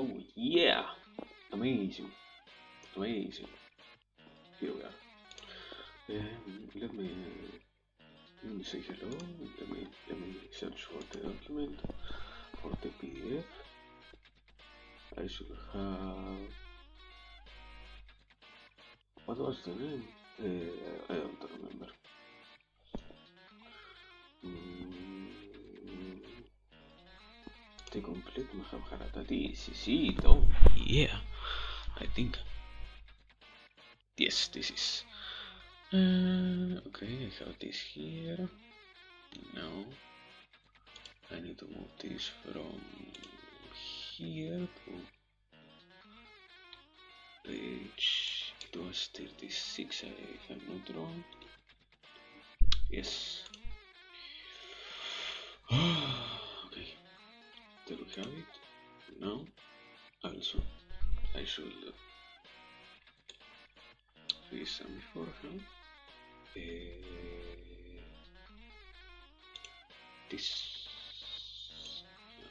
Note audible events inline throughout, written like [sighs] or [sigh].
Oh yeah! Amazing. Amazing. Here we are. Um, let me let me say hello. Let me let me search for the document for the PDF. I should have. What was the name? Uh, I don't remember. Mahabharata. This is it. Oh yeah, I think. Yes, this is. Uh, okay, I have this here. Now I need to move this from here to page. It was 36, if I'm not wrong. Yes. [sighs] okay. Do we have it? No. Also, I should some beforehand. Uh, this.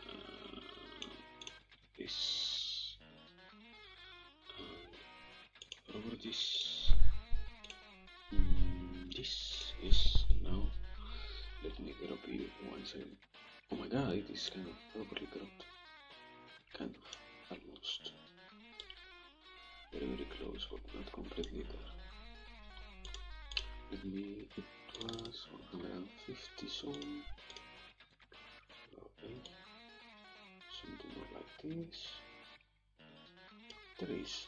Uh, this. And properties. Mm, this is now. Let me crop it once I. Oh my god, it is kind of properly cropped. Kind of, almost. Very, very close, but not completely there. Let me, it was 150 soon. Okay. Something more like this. There is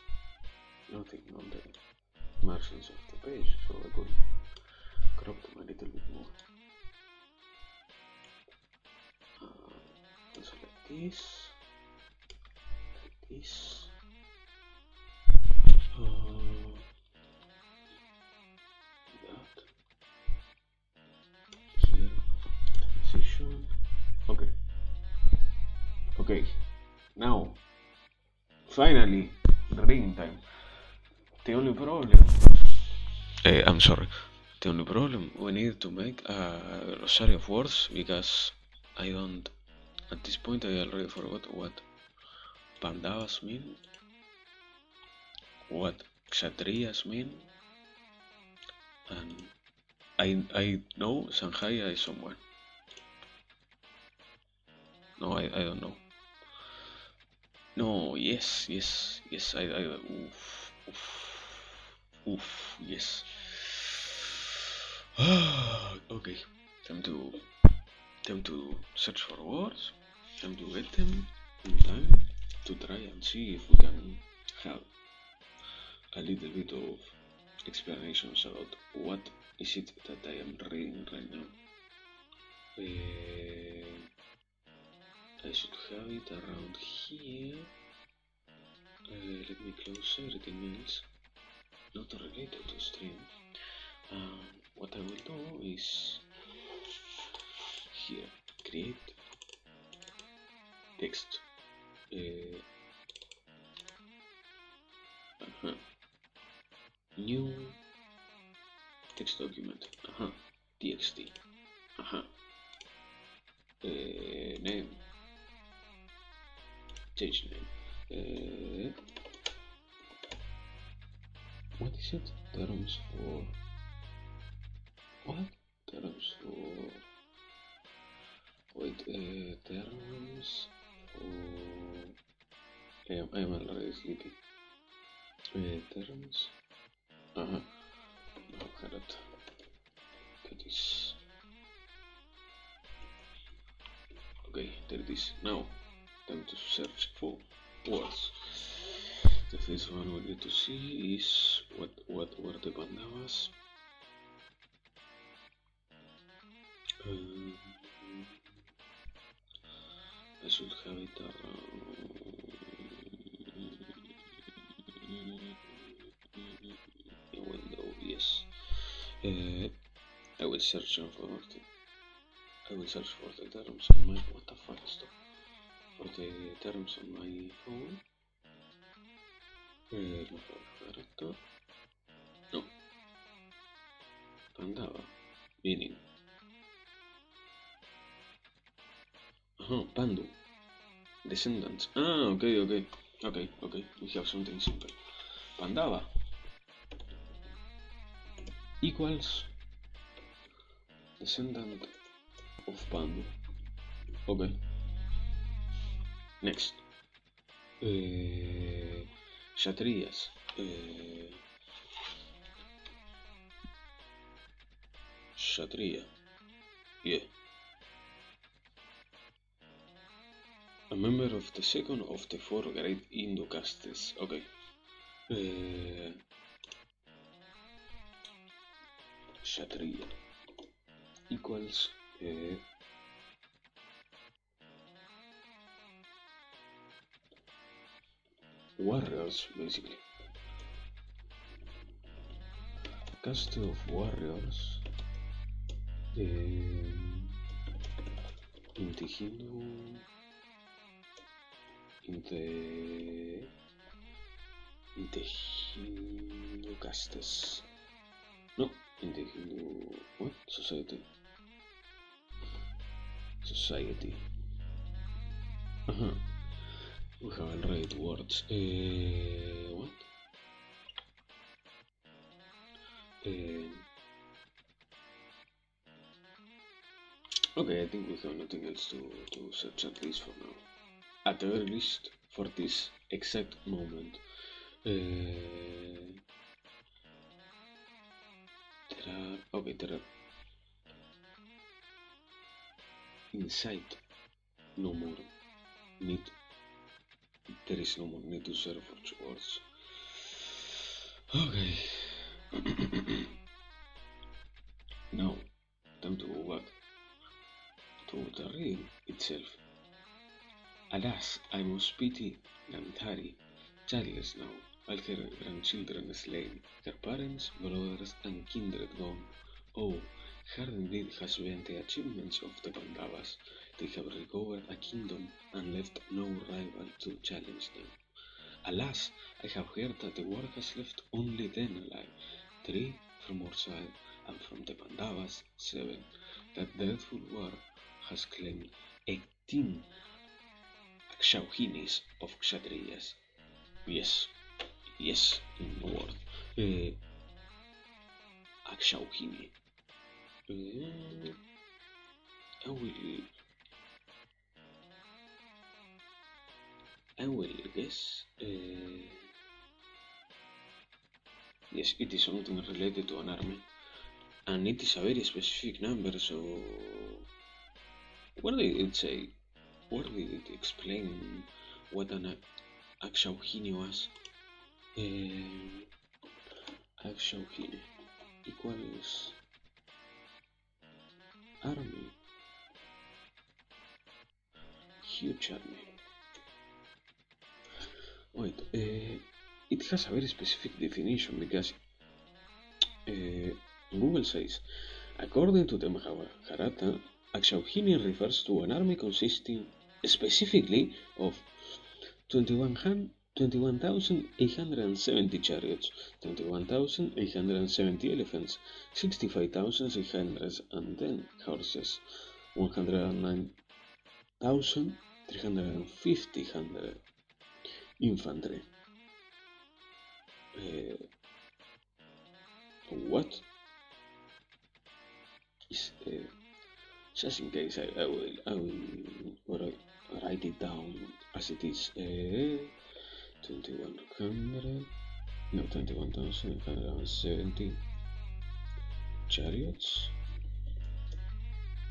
nothing on the margins of the page, so I could crop them a little bit more. Uh, also like this, like. Uh, that here transition okay. Okay. Now finally reading time. The only problem uh, I'm sorry. The only problem we need to make a rosario of words because I don't at this point I already forgot what pandavas mean what kshatriyas mean and I I know Sanjaya is someone. No, I, I don't know. No, yes, yes, yes, I, I, oof, oof, oof, yes. [sighs] okay, time to, time to search for words, time to get them, time to try and see if we can have a little bit of explanations about what is it that I am reading right now. Uh, I should have it around here. Uh, let me close everything else not related to stream. Um, what I will do is here create text. Uh, uh-huh. New text document. Uh-huh. txt. Uh-huh. Uh, name. Change name. Uh, what is it? Terms for what? Terms for wait. Uh, terms for. I am, already sleepy. Uh, terms. Uh huh. Oh, that. That is. Okay, there it is. Now, time to search for words. The first one we need to see is what what were the Pandavas. Um, I should have it a window, yes. Uh, I will search for the I will search for the terms on my what the fuck stop for the terms on my phone. Mahabharata. No. Pandava. Meaning. Uh-huh, Pandu. The Descendants. Ah, okay, okay. Okay, okay. We have something simple. Pandava equals descendant of Pandu. Okay. Next. Uh, Kshatriyas. Uh, Kshatriya. Yeah. A member of the second of the four great Hindu castes. Okay. Uh, equals uh, warriors basically. Caste of warriors um, in the Hindu in the Hindu castes. No, what society? Society. Uh-huh. We have already words. Uh, what? Uh, okay, I think we have nothing else to, to search at least for now. At the very least, for this exact moment. Uh, there are okay there are inside no more need there is no more need to search for words. Okay [coughs] now time to go back to the reading itself alas i must pity gandhari childless now all her grandchildren slain, her parents, brothers, and kindred gone. Oh, hard indeed has been the achievements of the Pandavas. They have recovered a kingdom and left no rival to challenge them. Alas, I have heard that the war has left only ten alive, three from our side, and from the Pandavas, seven. That dreadful war has claimed eighteen Akshauhinis of Kshatriyas. Yes, yes, in the word. Uh, Akshauhini. Uh, I will. I will guess. Uh, yes, it is something related to an army, and it is a very specific number. So, what did it say? What did it explain what an Akshauhini was? Uh, Akshauhini equals army. Huge army. Wait, uh, it has a very specific definition because uh, Google says, according to the Mahabharata, Akshauhini refers to an army consisting specifically of 21,870 chariots, 21,870 elephants, 65,610 horses, 109,350 infantry. Uh, what is uh, just in case I, I will I will write it down as it is. Uh, 2100 no 21,170 chariots.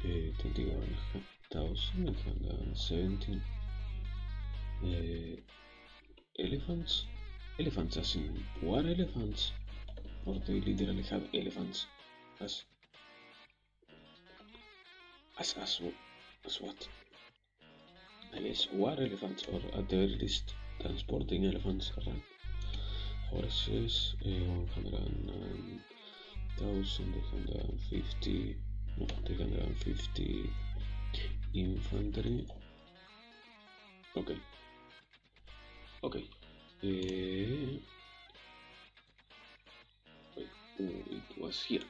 Uh, 21,170 uh, elephants. Elephants as in war elephants. Or they literally have elephants as as as, as what Guess war elephants or at the least transporting elephants around horses uh, 109,150 no, 350 infantry. Okay okay uh, wait, it was here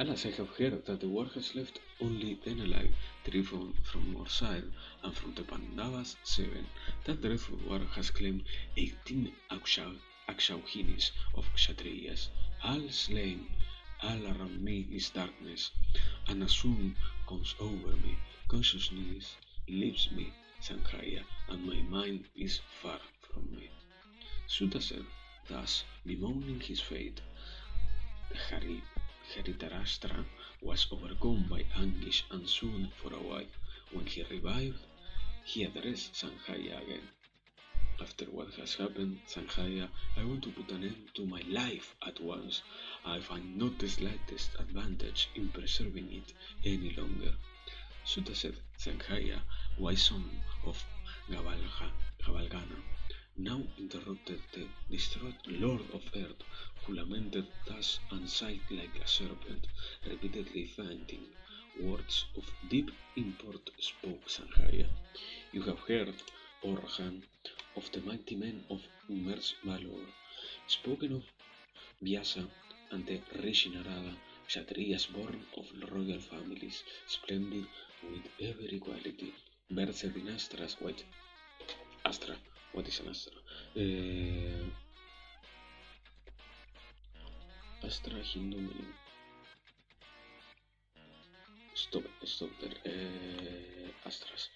Alas, I have heard that the war has left only ten alive, three from, from our and from the Pandavas, seven. That dreadful war has claimed eighteen Akshauhinis of Kshatriyas, all slain, all around me is darkness, and a swoon comes over me, consciousness leaves me, Sanjaya, and my mind is far from me. Sutta said, thus bemoaning his fate, Hari Haritarashtra was overcome by anguish and soon, for a while, when he revived, he addressed Sanjaya again. After what has happened, Sanjaya, I want to put an end to my life at once. I find not the slightest advantage in preserving it any longer. Sutta said, Sanjaya, wise son of Gavalga, Gavalgana, now interrupted the distraught Lord of Earth, who lamented thus and sighed like a serpent, repeatedly fainting. Words of deep import spoke Sanjaya. You have heard, O Rajan, of the mighty men of Umer's valor, spoken of Vyasa and the Rishi Narada, Kshatriyas born of royal families, splendid with every quality, versed in wait, Astra, is an Astra? Hindu. Stop, stop there. Uh, astras.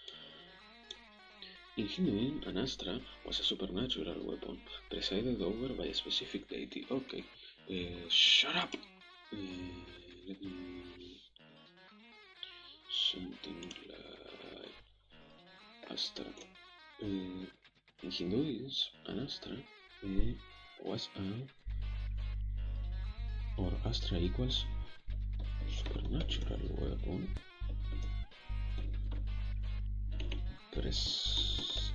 In Hinduism, an astra was a supernatural weapon presided over by a specific deity. Okay, uh, shut up! Uh, let me... Something like... Astra. Uh, in Hinduism, an astra uh, was a or Astra equals supernatural weapon pres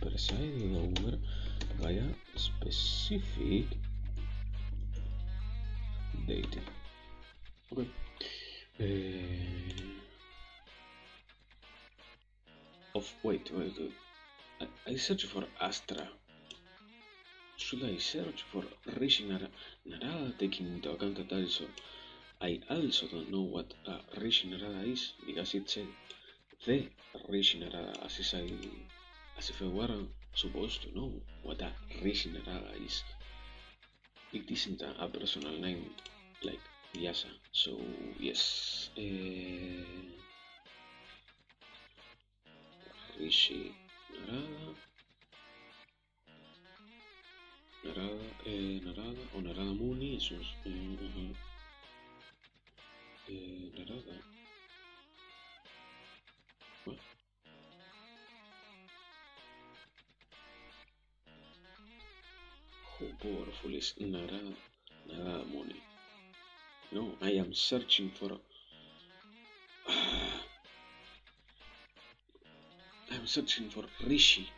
presided over by a specific deity. Okay. Uh, of wait, wait, wait. I, search for Astra should I search for Rishi Narada taking into account that also I also don't know what a Rishi Narada is because it said the Rishi Narada as if I as if I were supposed to know what a Rishi Narada is. It isn't a, a personal name like Vyasa, so yes. Uh, Rishi Narada Narada, eh, Narada o Narada Muni, eso es. Eh, -huh. eh, Narada. How powerful is Narada, Narada Muni? No, I am searching for. I'm searching for Rishi.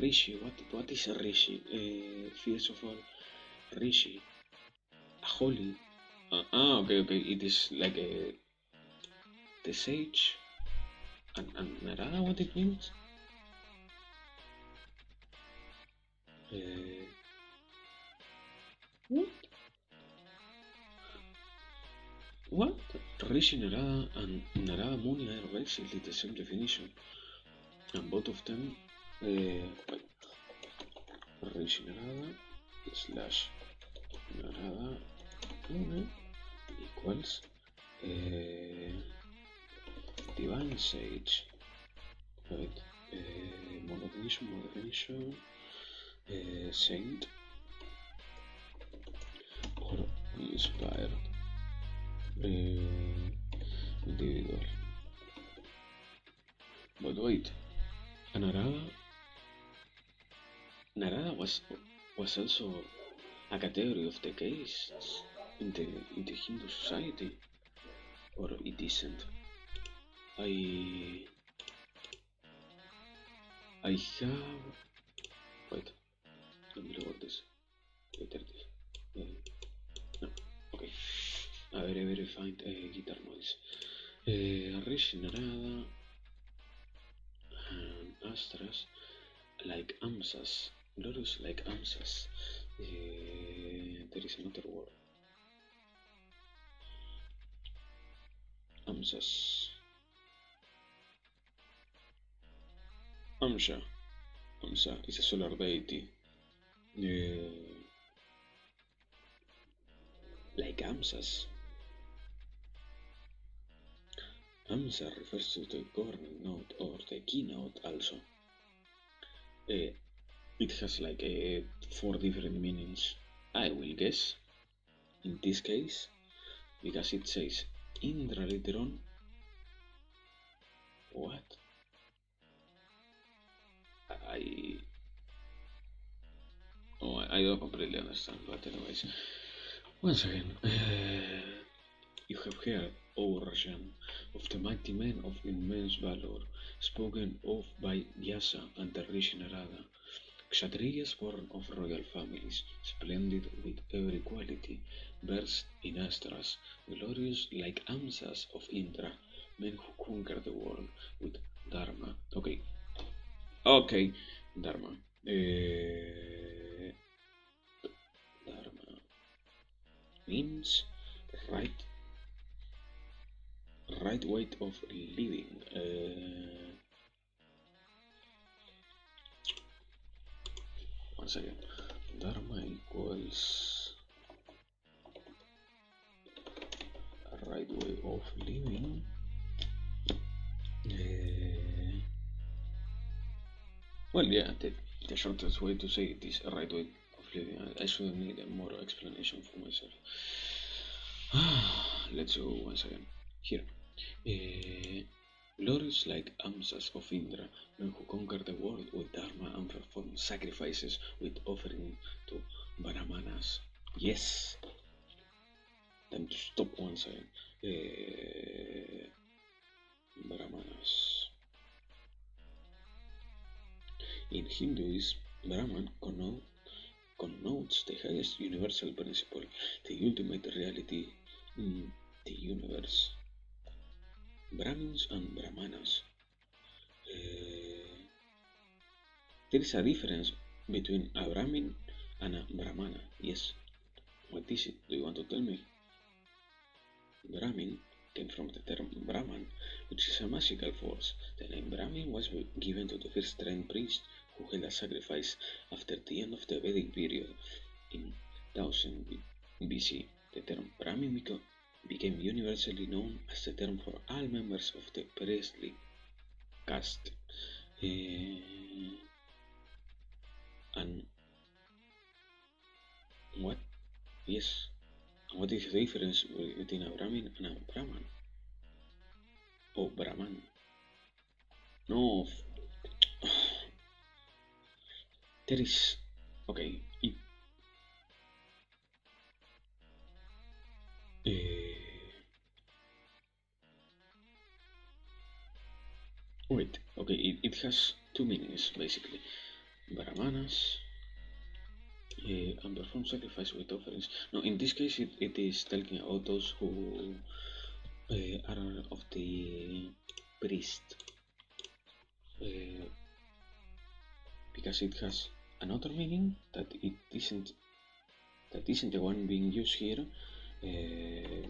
Rishi, what what is a Rishi? Uh, first of all, Rishi, holy. Uh, ah, okay, okay. It is like a the sage and, and Narada. What it means? Uh, what? What? Rishi Narada and Narada Muni are basically the same definition, and both of them eh, Narada slash Narada 1 equals eh, Divine Sage. Right eh, moderation moderation eh, Saint or Inspired eh, individual. But wait Narada Narada was was also a category of the castes in the in the Hindu society, or it isn't. I I have wait. Let me look at this. Wait, there it is. Uh, no, okay. A very very fine uh, guitar noise. Uh, Rishi Narada Astras like Amsas Lotus like answers. Uh, there is another word. Amsas. Amsha. Amsa is a solar deity. Uh, like Amsas. Amsa refers to the governing note or the keynote also. Uh, it has like uh, four different meanings, I will guess, in this case, because it says Indra. What? I. Oh, I don't completely understand, but anyways. Once again, uh, you have heard, O Rajan, of the mighty men of immense valor, spoken of by Vyasa and the Rishi Narada. Kshatriyas born of royal families, splendid with every quality, versed in astras, glorious like Amsas of Indra, men who conquer the world with Dharma. Okay, okay, Dharma. Uh, dharma means right, right way of living. Uh, one second. Dharma equals right way of living. Uh, well, yeah, the, the shortest way to say it is right way of living. I, I shouldn't need a more explanation for myself. [sighs] Let's go once again. Here. Uh, Glorious like Amsas of Indra, men who conquer the world with Dharma and perform sacrifices with offering to Brahmanas. Yes! Time to stop one second. Uh, Brahmanas. In Hinduism, Brahman connote, connotes the highest universal principle, the ultimate reality in the universe. Brahmins and Brahmanas. Uh, there is a difference between a Brahmin and a Brahmana. Yes. What is it? Do you want to tell me? Brahmin came from the term Brahman, which is a magical force. The name Brahmin was given to the first trained priest who held a sacrifice after the end of the Vedic period in 1000 BC. The term Brahmin became universally known as the term for all members of the priestly caste. Uh, and what? Yes. What is the difference between a Brahmin and a Brahman? Or Brahman? No. [sighs] There is. Okay. Has two meanings basically. Brahmanas uh, and perform sacrifice with offerings. No, in this case, it, it is talking about those who uh, are of the priest. Uh, because it has another meaning that it isn't that isn't the one being used here. Uh,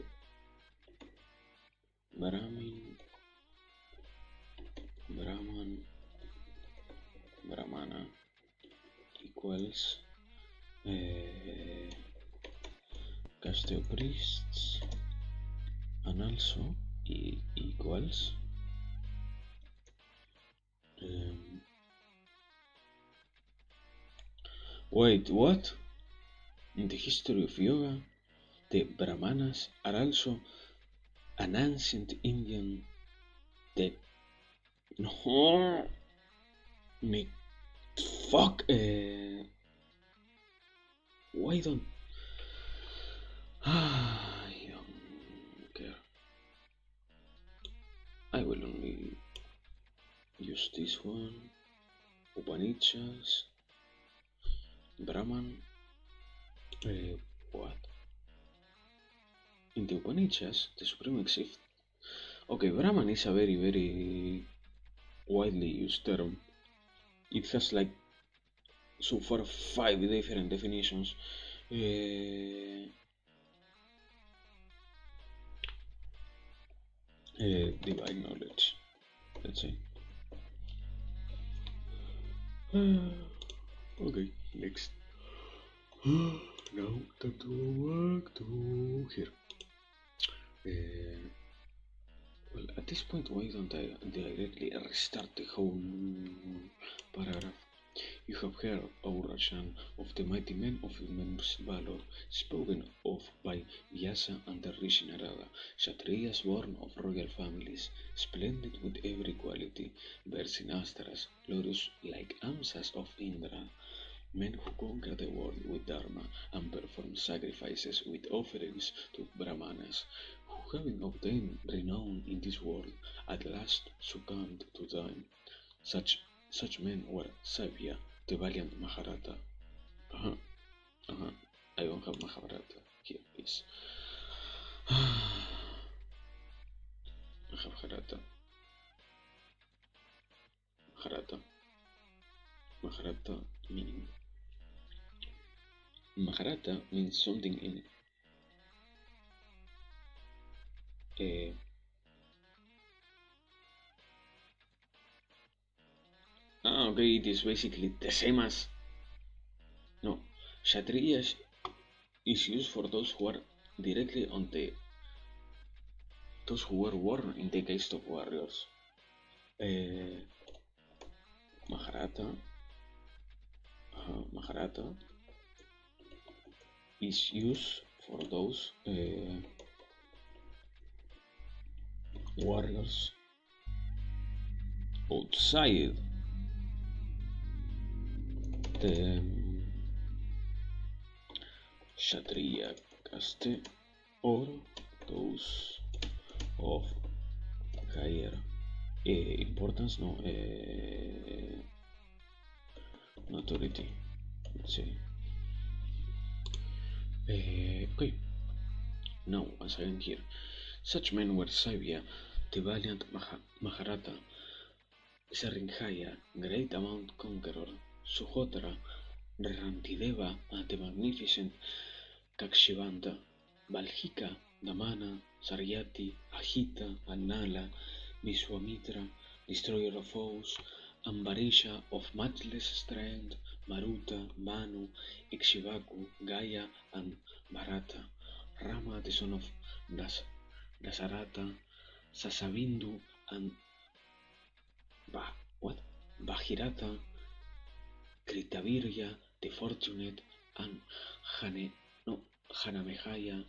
Brahmin Brahman Brahmana. Equals uh, caste priests and also equals um, wait what in the history of yoga the brahmanas are also an ancient indian that no. Me. Fuck. Uh, why don't. I don't care. I will only use this one. Upanishads. Brahman. Uh, what? In the Upanishads, the Supreme exists. Okay, Brahman is a very, very widely used term. It has like so far five different definitions. Uh, uh, divine knowledge. Let's see [sighs] okay, next. [gasps] now time to work to here. Uh, well, at this point, why don't I directly restart the whole paragraph? You have heard, O Rajan, of the mighty men of immense valor, spoken of by Vyasa and the Rishi Narada, Kshatriyas born of royal families, splendid with every quality, bearing astras, glorious like Amsas of Indra, men who conquer the world with Dharma and perform sacrifices with offerings to Brahmanas, having obtained renown in this world, at last succumbed to time. Such such men were Savya, the valiant Maharatha. Uh-huh. Uh-huh. I don't have Mahabharata here, please. [sighs] Mahabharata. Maharatha. Maharatha meaning. Maharatha means something in uh, Ah, okay, it is basically the same as. No, Kshatriya is used for those who are directly on the. those who were worn in the case of warriors. Uh, Maharatha. Uh, Maharatha is used for those uh, warriors. Outside. The um, Kshatriya caste. Or those of higher uh, importance, no, uh, authority, say. Uh, okay, now as I am here, such men were Savya, the valiant Maha Maharatha, Sarinjaya, great amount conqueror, Suhotra, Rantideva, and the magnificent Kakshivanta, Valhika, Damana, Saryati, Ahita, Anala, Viswamitra, destroyer of foes, Ambarisha of matchless strength, Maruta, Manu, Ikshvaku, Gaya, and Bharata, Rama, the son of Das Dasarata, Sasabindu, and bah, what? Bahirata, Kritavirya, the fortunate, and Hane, no, Hanamehaya,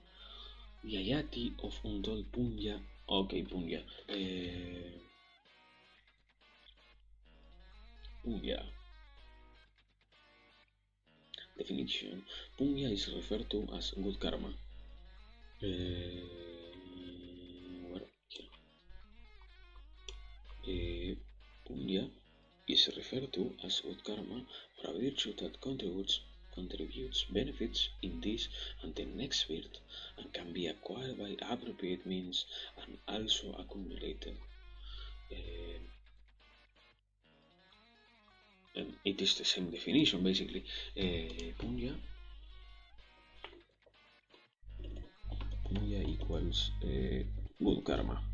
Yayati of untold Punya, okay, Punya, uh, Punya. Definition. Punya is referred to as good karma. Uh, Punya is referred to as good karma or a virtue that contributes contributes benefits in this and the next birth and can be acquired by appropriate means and also accumulated. Uh, and it is the same definition basically. Uh, punya punya equals uh, good karma.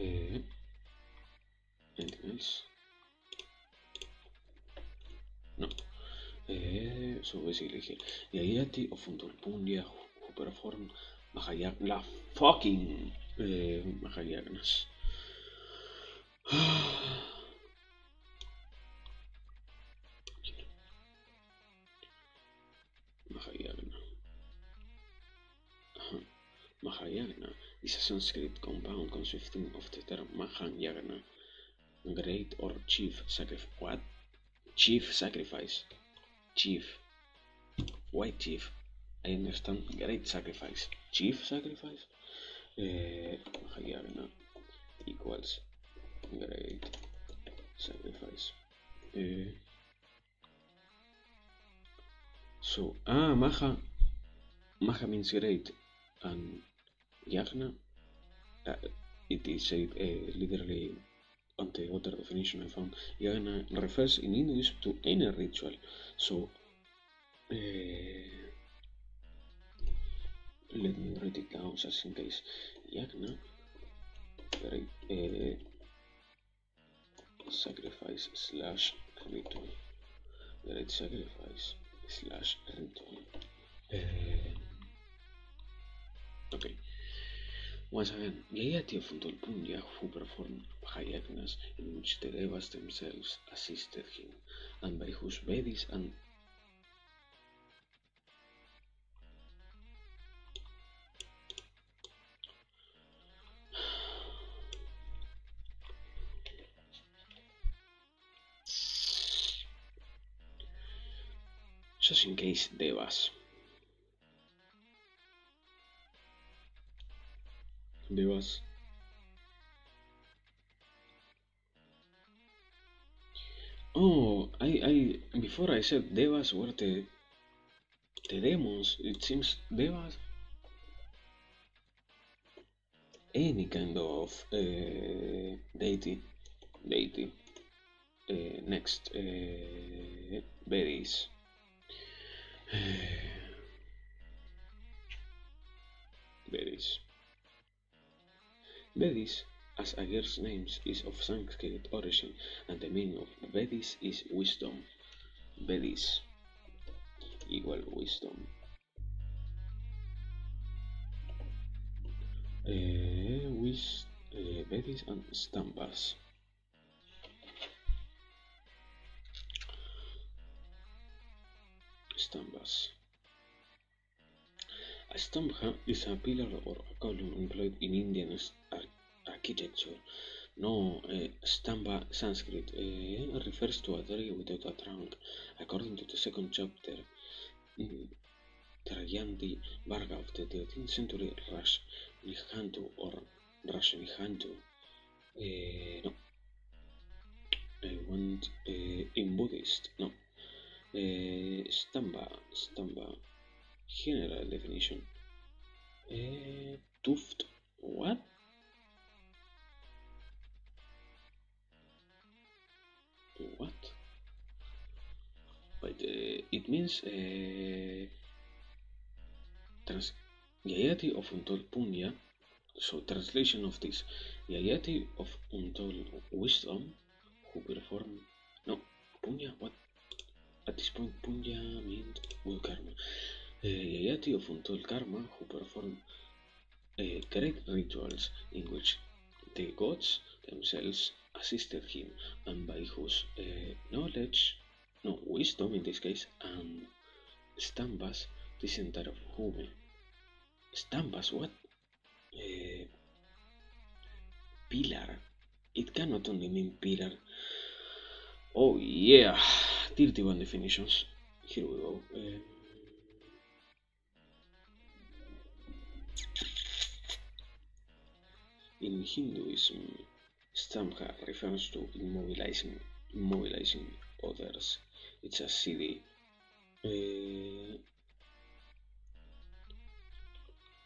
Uh, anything else? No. Uh, so basically here, the deity of Undurpunya who performed Mahayagna fucking uh, Mahayagnas. Is a Sanskrit compound consisting of the term Mahayagna, great or chief sacrifice. What? Chief sacrifice. Chief. Why chief? I understand great sacrifice. Chief sacrifice? Uh, Mahayagna equals great sacrifice. Uh, so, ah, Maha. Maha means great, and Yagna, uh, it is uh, literally on the other definition I found. Yagna refers in Hinduism to any ritual. So, uh, let me write it down just in case. Yagna, sacrifice slash ritual. Great sacrifice slash ritual. Okay. Once again, Yayati of Untolpunya, who performed Hayagnas, in which the Devas themselves assisted him, and by whose Vedis and just in case Devas Devas Oh, I, I, before I said Devas were the, the demons, it seems Devas, any kind of uh, deity, deity, uh, next, uh, Vedis, Vedis, [sighs] Vedis as a girl's name is of Sanskrit origin and the meaning of Vedis is wisdom. Vedis equal wisdom. Uh, with uh, Vedis and Stambas. Stambas. A stambha is a pillar or a column employed in Indian architecture. No, uh, Stamba Sanskrit uh, refers to a tree without a trunk, according to the second chapter. Mm, Trayanti of the 13th century Rashnihantu or Rashnihantu. Uh, no. I want in Buddhist. No. Stamba. Stamba. General definition. Uh, tuft. What? what? But uh, it means uh, trans Yayati of untold punya. So translation of this Yayati of untold wisdom who perform no punya what? At this point punya means good karma. Uh, Yayati of untold karma who perform uh, great rituals in which the gods themselves assisted him and by whose uh, knowledge, no, wisdom in this case, and Stambas, descendant of Hume. Stambas, what? Uh, pillar. It cannot only mean pillar. Oh yeah, 31 definitions. Here we go. In Hinduism, Stambha refers to immobilizing, immobilizing others. It's a siddhi. Uh,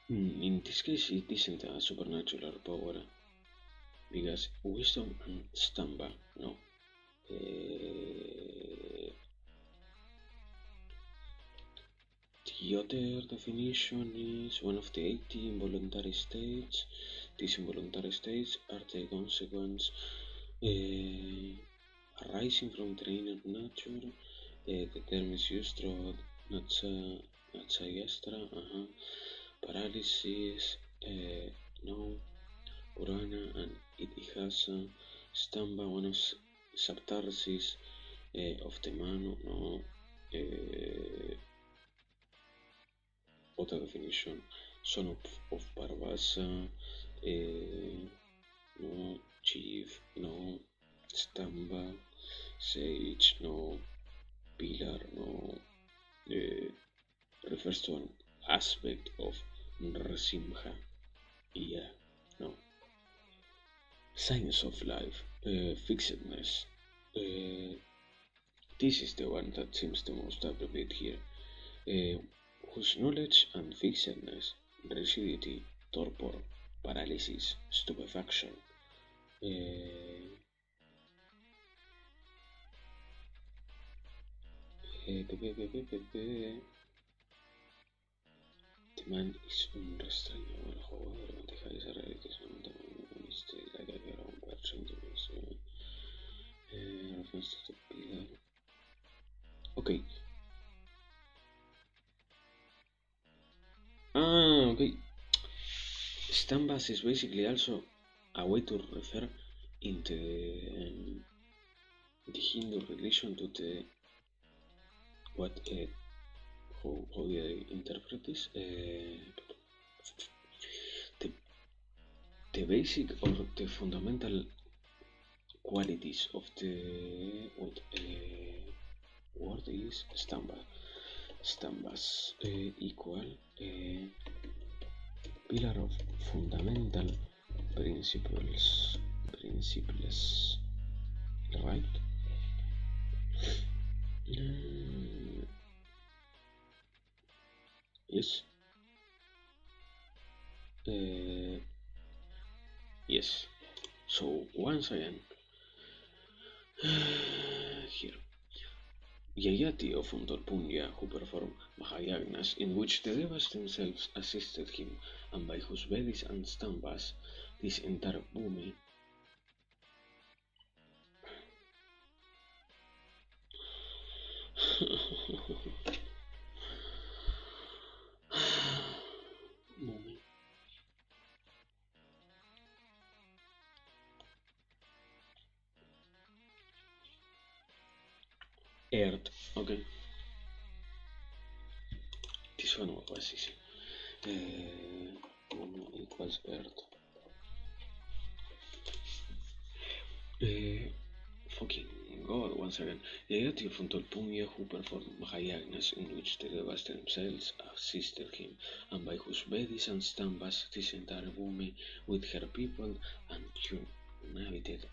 in this case, it isn't a supernatural power because wisdom and stamba, no. Uh, the other definition is one of the 80 involuntary states these involuntary states are the consequence uh, arising from train of nature. Uh, the term is used throughout Natsayastra, uh-huh. paralysis, uh, no, Purana, and Itihasa, Stamba, one of subtarsis uh, of the mano, no, uh, other definition, son of, of Parvasa, eh, no chief, no stamba, sage, no pillar, no eh, refers to an aspect of Nrasimha. Yeah, no. Science of life, uh, fixedness. Uh, this is the one that seems the most appropriate here. Uh, whose knowledge and fixedness, rigidity, torpor, paralysis, stupefaction. Eh, eh, The man is unrestrained however manteca is a reality solamente con este la que era un perso intervención eh, reference to the pillar okay ah okay Stambas is basically also a way to refer in the um, the Hindu religion to the what uh, how, how I interpret this? Uh, the, the basic or the fundamental qualities of the what uh, word is stamba stambas uh, equal uh, pillar of fundamental principles principles. Right? Uh, yes. Uh, yes. So once again [sighs] here Yayati of Umtorpunya, who performed Mahayagnas, in which the Devas themselves assisted him, and by whose Vedis and Stambas this entire Bhumi Earth, okay. This one was easy. Uh, one equals Earth. Uh, fucking God, once again. The deity of Antolpumia who performed Mahayagnas in which the devas themselves assisted him, and by whose Vedis and Stambas this entire Bhumi with her people and uninhabited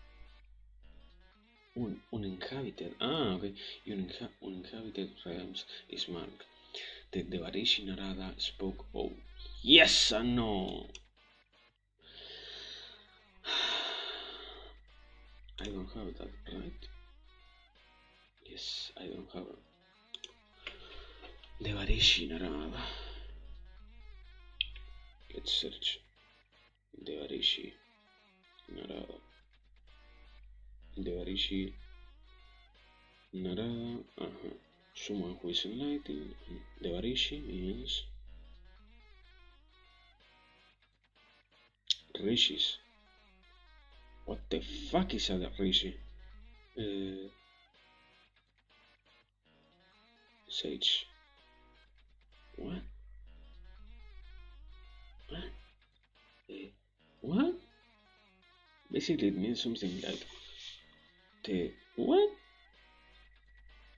un, uninhabited ah okay uninha, uninhabited realms is marked. The Devarishi Narada spoke oh yes and no [sighs] I don't have that right? Yes I don't have it. Devarishi Narada let's search. Devarishi Narada Devarishi Narada, uh-huh. someone who is enlightened. Devarishi means rishis. What the fuck is a rishi? Uh, sage. What? What? Uh, what? Basically, it means something like the what?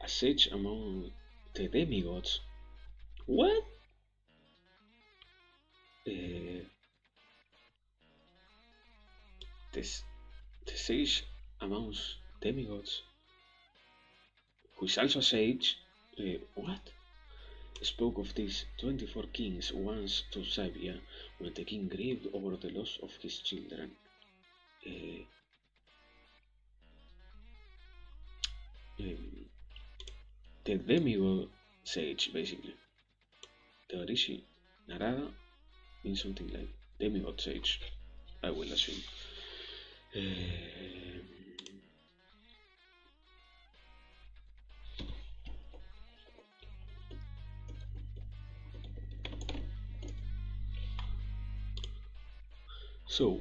A sage among the demigods. What? Uh, this the sage amongst demigods, who is also a sage. Uh, what? Spoke of these twenty-four kings once to Sabia when the king grieved over the loss of his children. Uh, um, the demigod sage, basically. The Rishi Narada means something like demigod sage, I will assume. Um, so,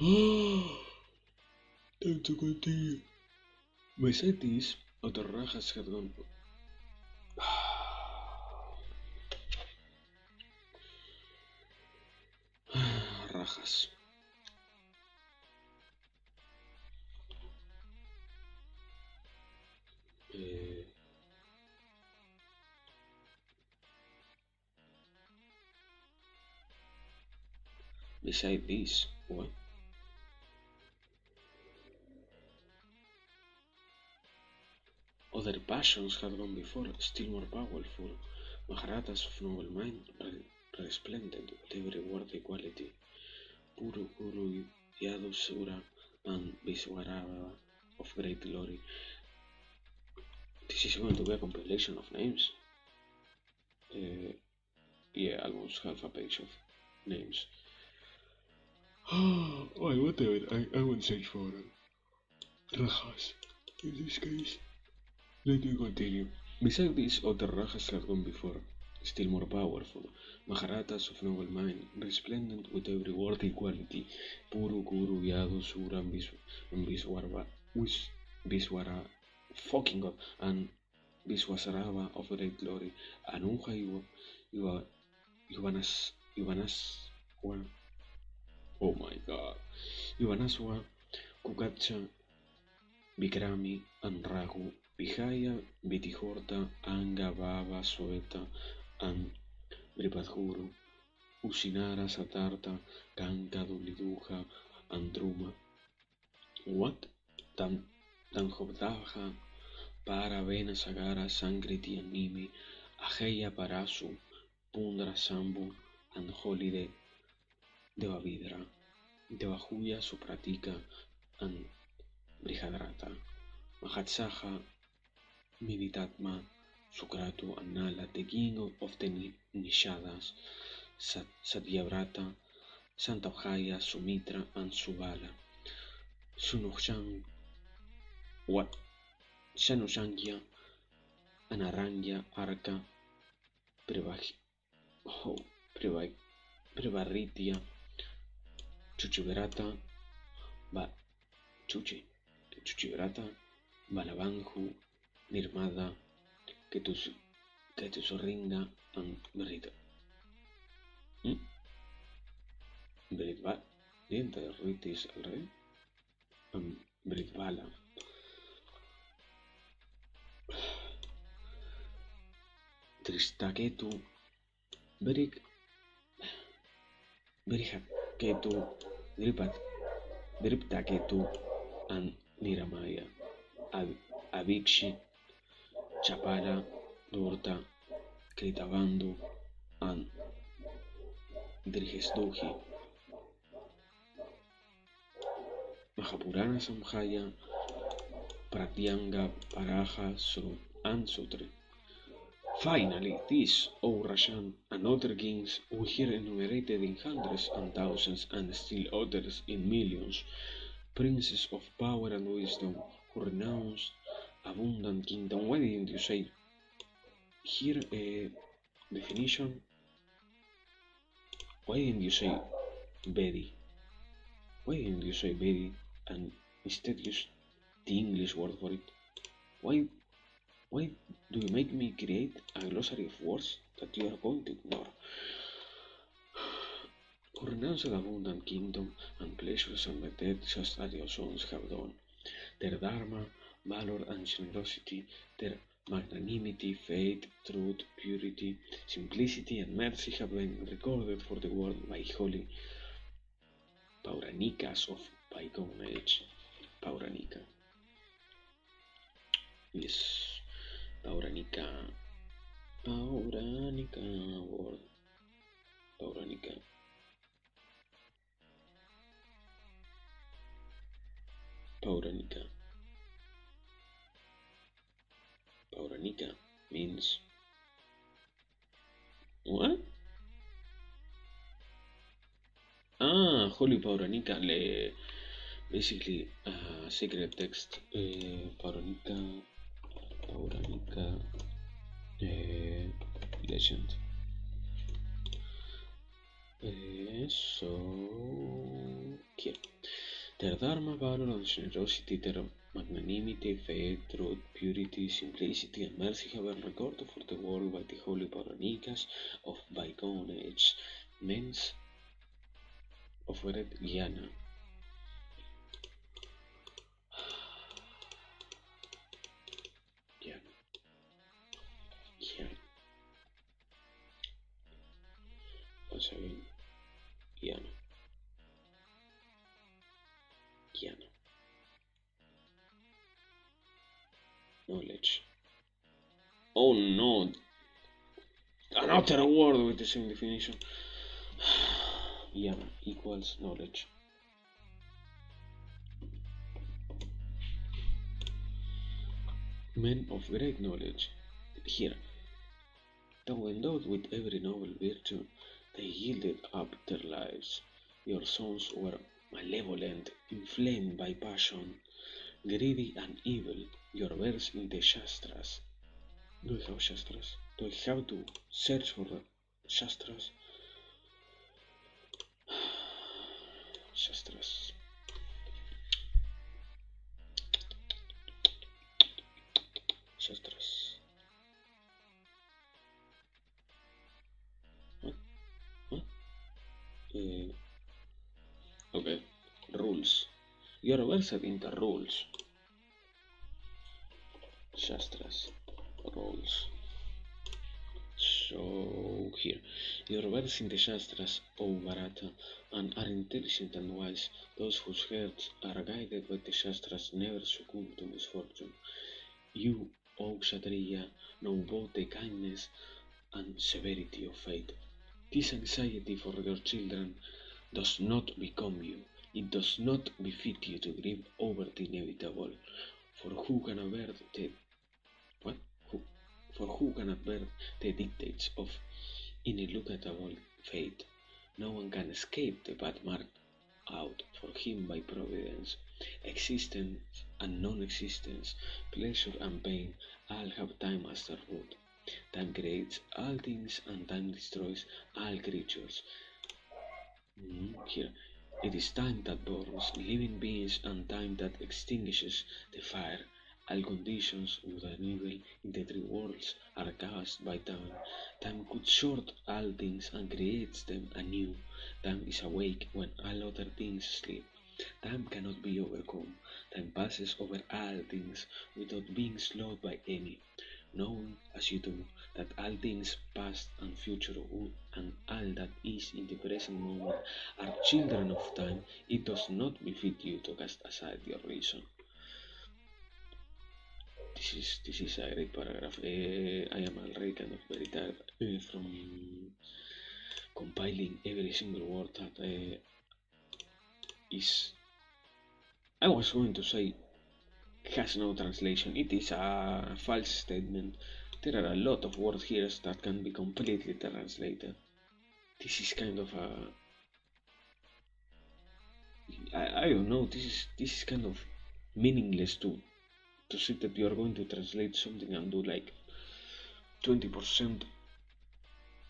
[gasps] time to continue. Besides this, other rajas had gone. rajas. Eh, beside this, what? Passions had gone before, still more powerful. Maharathas of noble mind, resplendent with every worthy quality. Puru Kuru Yadu Sura and Viswarava of great glory. This is going to be a compilation of names. Uh, yeah, almost half a page of names. [gasps] Oh, whatever, I, I won't search for uh, Rajas in this case. Let me continue. Besides these other Rajas had gone before, still more powerful, Maharathas of noble mind, resplendent with every worthy quality, Puru, Kuru, Yadu, Sura, and Viswara, Viswara, fucking God, and Viswasarava of great glory, Anunja Ivanas, Ivanas, oh my god, Ivanaswa, Kukacha, Vikrami, and Ragu, Vijaya, Vitihorta, Anga, Baba, Sueta, and Vripadhuru, Usinara, Satarta, Kanka, Duliduja, Andruma. What? Tan, Tanjobdaja, Para, Vena, Sagara, Sangriti, Anime, Ajeya, Parasu, Pundra, Sambu, and Holiday, Devavidra, Devahuya, Supratika, and Brihadrata, Mahatsaha, Minitatma, Sukratu, Anala, the king of the Nishadas, Satyavrata, Santavhaya, Sumitra, and Subala, Sunushang, what? Shanushangya, Anarangya, Arka, Prevah, oh, Prevah, Prevaritya, Chuchiverata, Ba, Chuchi, Chuchibrata, Balabanju, Nirmada, Ketus, Ketusorringa, and um, Berrita. ¿Mm? Britba, diente de Ruitis al rey, um, and Britbala. Tristaketu, Berik, Berihaketu, Dripat, Driptaketu, and Niramaya, Ab Abikshi, Chapala, Durta, Kritabandu, and Drigesduhi. Mahapurana Samhaya, Pratyanga, Paraja, Sru, and Sutri. Finally, this, O Rashan, and other kings we hear enumerated in hundreds and thousands and still others in millions, princes of power and wisdom, who renounced abundant kingdom. Why didn't you say here a definition? Why didn't you say Betty? Why didn't you say Betty and instead use the English word for it? Why why do you make me create a glossary of words that you are going to ignore? Κορνάζω δαβούνταν just as your sons have done. Their dharma, valor and generosity, their magnanimity, faith, truth, purity, simplicity and mercy have been recorded for the world by holy Pauranikas of bygone age. Pauranika. Yes, Pauranika. Pauranika word. Pauranika. Pauranika. Pauranika means what? Ah, Holy Pauranika, le, basically uh, sacred text. Uh, Pauranika, Pauranika uh, legend. Uh, so here. Their dharma, valor, and generosity, their magnanimity, faith, truth, purity, simplicity, and mercy have been recorded for the world by the holy Pauranikas of bygone age, means of Red Guyana. Guyana. Guyana. Once again, Guyana. Guyana. Knowledge. Oh no! Another word with the same definition. [sighs] yeah, equals knowledge. Men of great knowledge. Here. though endowed with every noble virtue, they yielded up their lives. Your sons were malevolent, inflamed by passion, greedy and evil. Your verse in the Shastras. Do I have Shastras? Do I have to search for the Shastras? [sighs] Shastras. Shastras. Uh, okay. Rules. You are versed in the rules. Shastras. Rules. So here, you're versed in the Shastras, O Bharata, and are intelligent and wise. Those whose hearts are guided by the Shastras never succumb to misfortune. You, O Kshatriya, know both the kindness and severity of fate. This anxiety for your children does not become you. It does not befit you to grieve over the inevitable. For who can avert the what? Who, for who can avert the dictates of ineluctable fate? No one can escape the bad mark out for him by providence. Existence and non-existence, pleasure and pain, all have time as their root. Time creates all things and time destroys all creatures. Mm, here, it is time that burns living beings and time that extinguishes the fire. All conditions good and evil in the three worlds are caused by time. Time cuts short all things and creates them anew. Time is awake when all other things sleep. Time cannot be overcome. Time passes over all things without being slowed by any. Knowing, as you do, that all things past and future and all that is in the present moment are children of time, it does not befit you to cast aside your reason. This is this is a great paragraph. Uh, I am already kind of very tired uh, from compiling every single word that uh, is. I was going to say has no translation. It is a false statement. There are a lot of words here that can be completely translated. This is kind of a I, I don't know. This is this is kind of meaningless to to say that you are going to translate something and do like twenty percent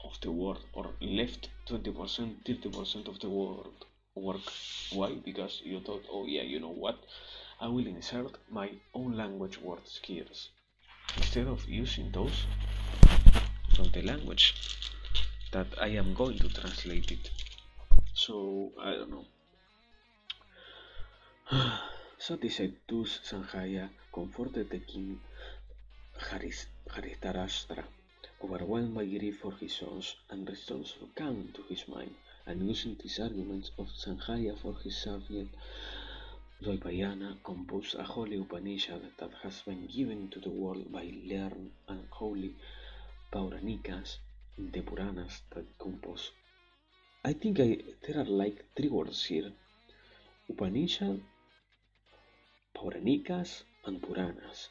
of the word or left twenty percent, thirty percent of the word work. Why? Because you thought, oh yeah, you know what? I will insert my own language words here instead of using those from the language that I am going to translate it. So I don't know. Satisfactus Sanjaya comforted the king Haris, Haristarashtra, overwhelmed by grief for his sons, and restored calm to his mind, and using these arguments of Sanjaya for his subject, Dvaipayana composed a holy Upanishad that has been given to the world by learned and holy Pauranikas in the Puranas that compose. I think I, there are like three words here Upanishad, Pauranikas, and Puranas.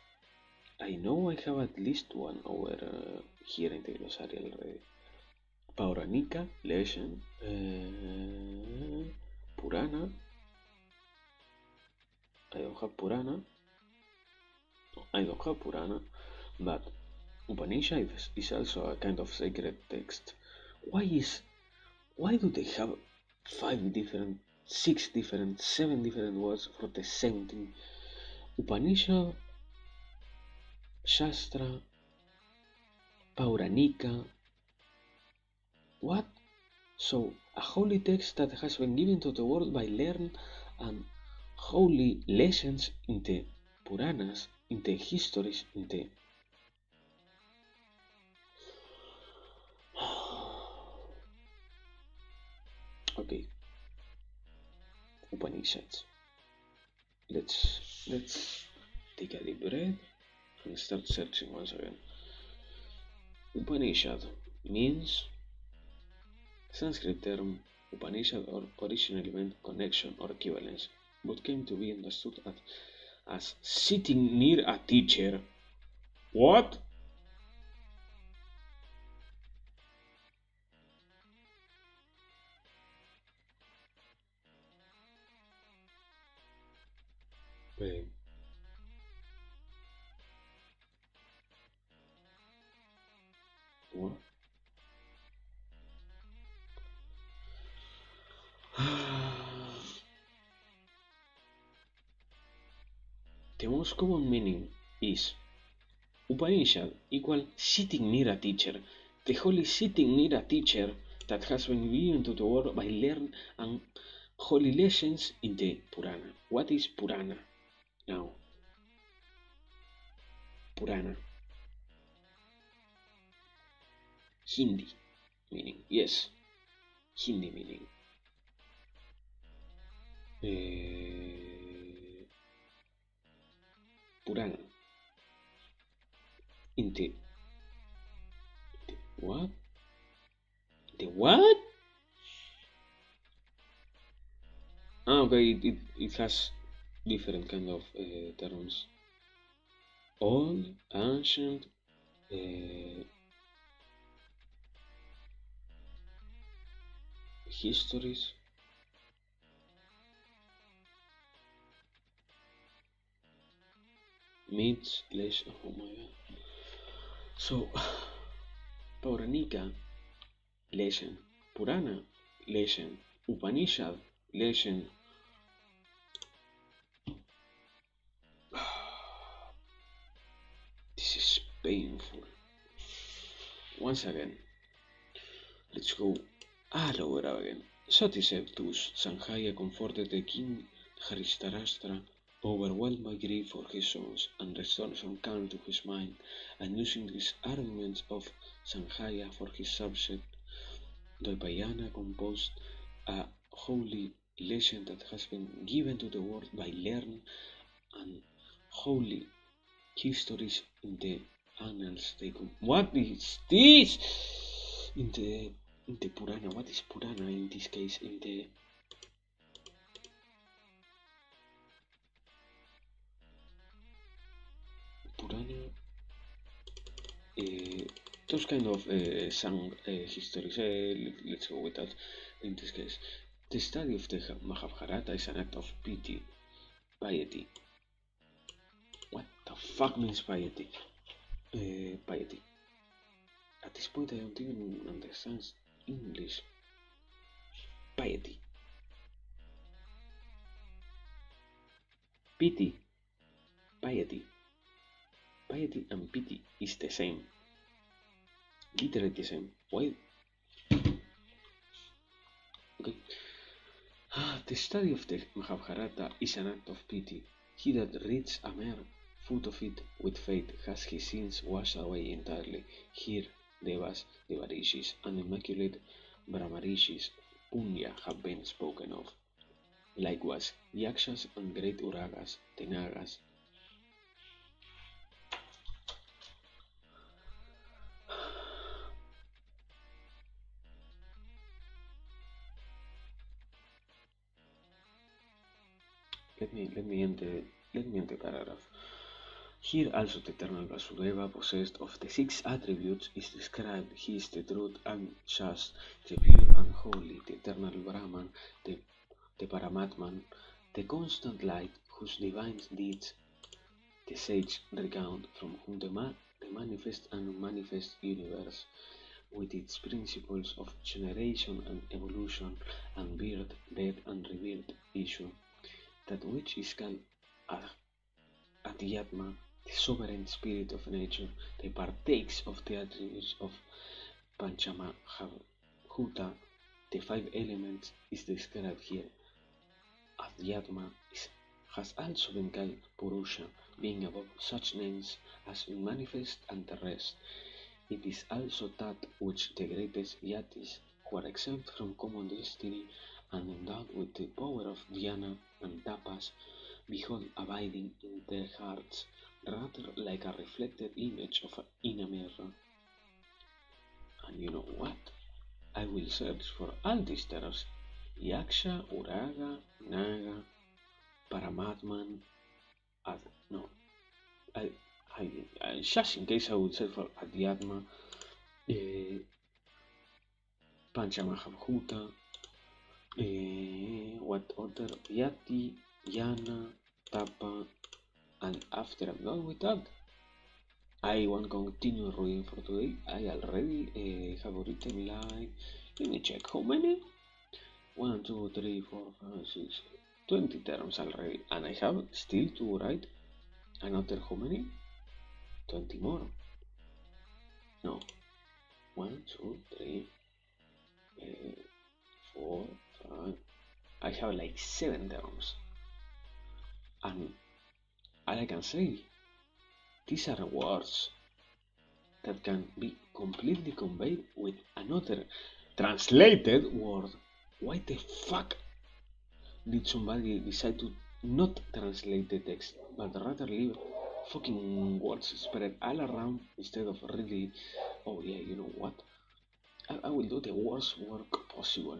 I know I have at least one over uh, here in the glossary already. Pauranika, legend, uh, Purana, I Purana. I Purana, but Upanishad is also a kind of sacred text. Why is why do they have five different, six different, seven different words for the same thing? Upanishad, Shastra, Pauranika. What? So, a holy text that has been given to the world by learned and holy legends in the Puranas, in the histories, in the [sighs] okay Upanishads. Let's let's take a deep breath and start searching once again. Upanishad means Sanskrit term Upanishad or originally meant connection or equivalence but came to be understood as, as sitting near a teacher. What? Most common meaning is Upanishad equal sitting near a teacher. The holy sitting near a teacher that has been given to the world by learn and holy lessons in the Purana. What is Purana? Now, Purana. Hindi meaning, yes, Hindi meaning. Uh, Purana. The what? The what? Ah, okay, it, it, it has different kind of uh, terms. Old, ancient, uh, histories. Myths, legends, oh my god. So, Pauranika, legend. Purana, legend. Upanishad, legend. This [sighs] is painful. Once again, let's go all over again. Satiseptus, Sanjaya the king Haristarashtra, overwhelmed by grief for his sons, and some calm to his mind, and using these arguments of Sanjaya for his subject, Dvaipayana composed a holy legend that has been given to the world by learned and holy histories in the annals. They com- what is this? In the in the Purana, what is Purana in this case? In the uh, those kind of uh, sung uh, histories. Uh, let's go with that. In this case, the study of the Mahabharata is an act of pity, piety. What the fuck means piety? Uh, piety. At this point, I don't even understand English. Piety. Pity. Piety. Piety and pity is the same. Literally the same. Why? Okay. Ah, the study of the Mahabharata is an act of pity. He that reads a mere foot of it with faith has his sins washed away entirely. Here, Devas, Devarishis, and immaculate Brahmarishis, Punya have been spoken of. Likewise, Yakshas and great Uragas, the Nagas, Here also the eternal Vasudeva, possessed of the six attributes, is described. He is the truth and just, the pure and holy, the eternal Brahman, the, the Paramatman, the constant light, whose divine deeds the sage recount, from whom the, ma- the manifest and unmanifest universe, with its principles of generation and evolution, and birth, death, and rebirth issue, that which is called Adhyatma, the sovereign spirit of nature, that partakes of the attributes of Panchamahabhuta, the five elements, is described here. Adhyatma is, has also been called Purusha, being above such names as manifest and the rest. It is also that which the greatest yatis, who are exempt from common destiny and endowed with the power of dhyana and tapas, behold abiding in their hearts, rather like a reflected image of in a mirror. And you know what? I will search for all these terms Yaksha, Uraga, Naga, Paramatman, Ad, no, I, I, I, just in case I would search for Adhyatma, uh, Panchamahabhuta, uh, what other Yati, Yana, Tapa, and after I'm done with that, I want to continue reading for today. I already uh, have written like, let me check how many. 1, 2, 3, 4, 5, 6, 20 terms already, and I have still to write another how many? 20 more. No. One, two, three, uh, four, five. I have like seven terms. And all I can say, these are words that can be completely conveyed with another translated word. Why the fuck did somebody decide to not translate the text, but rather leave fucking words spread all around instead of really, oh yeah, you know what? I, I will do the worst work possible.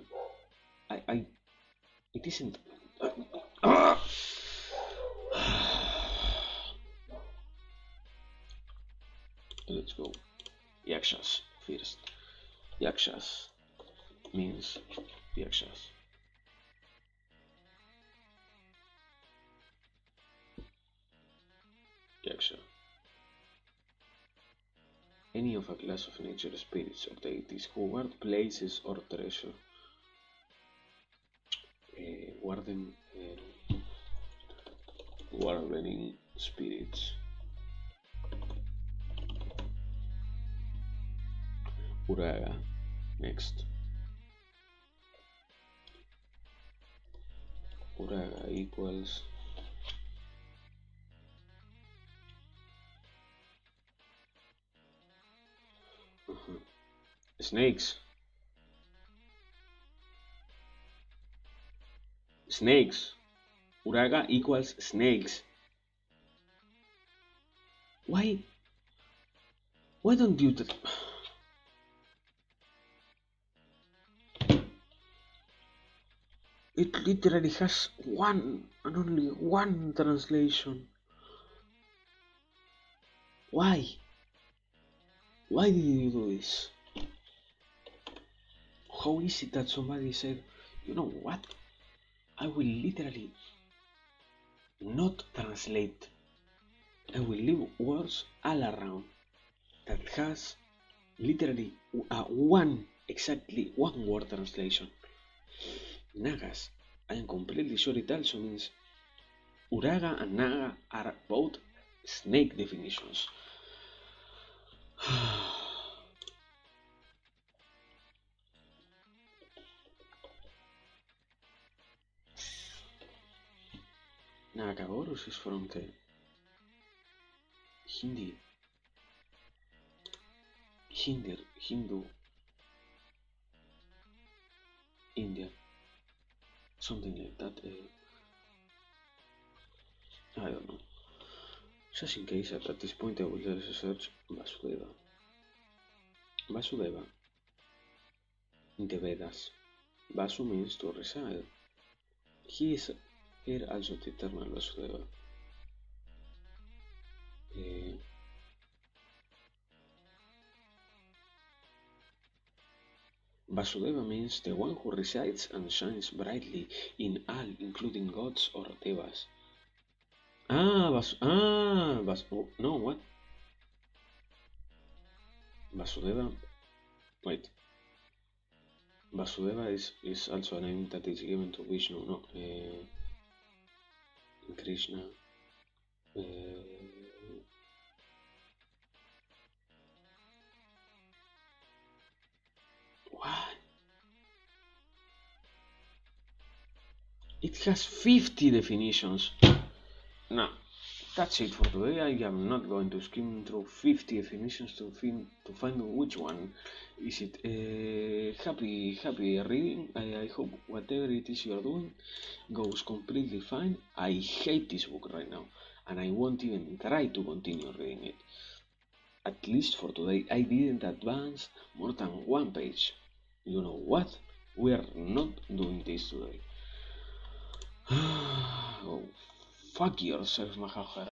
I, I, it isn't. Uh, uh, Let's go. Yakshas first. Yakshas means yakshas. Yaksha. Any of a class of nature spirits or deities who guard places or treasure. Uh, guarden, uh, guardian spirits. Uraga. Next. Uraga equals uh-huh. snakes. Snakes. Uraga equals snakes. Why? Why don't you? It literally has one and only one translation. Why? Why did you do this? How is it that somebody said, you know what? I will literally not translate. I will leave words all around that has literally a one, exactly one word translation. Nagas. I am completely sure it also means Uraga and Naga are both snake definitions. [sighs] Nagaorus is from Hindi Hindu India something like that. I don't know. Just in case, at this point I will just search Vasudeva. Vasudeva. The Vedas. Vasu means to reside. He is here also the eternal Vasudeva. Uh, Vasudeva means the one who resides and shines brightly in all, including gods or devas. Ah, Vas ah, Vas oh, no, what? Vasudeva, wait. Vasudeva is, is also a name that is given to Vishnu, no? Uh, Krishna. Uh, What? It has 50 definitions. Now, that's it for today. I am not going to skim through 50 definitions to find to find which one is it. Uh, happy, happy reading. I, I hope whatever it is you are doing goes completely fine. I hate this book right now, and I won't even try to continue reading it. At least for today, I didn't advance more than one page you know what? We are not doing this today. [sighs] oh, fuck yourself, Mahajar.